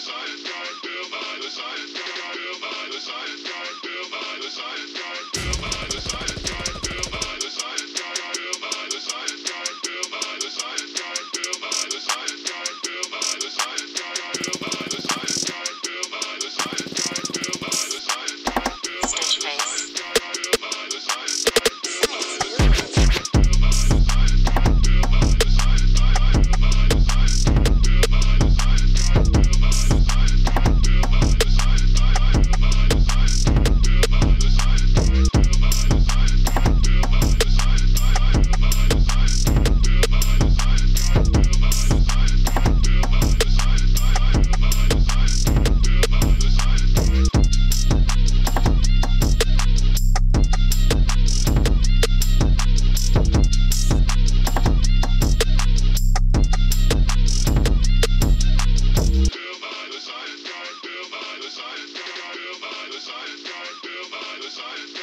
science guy. side.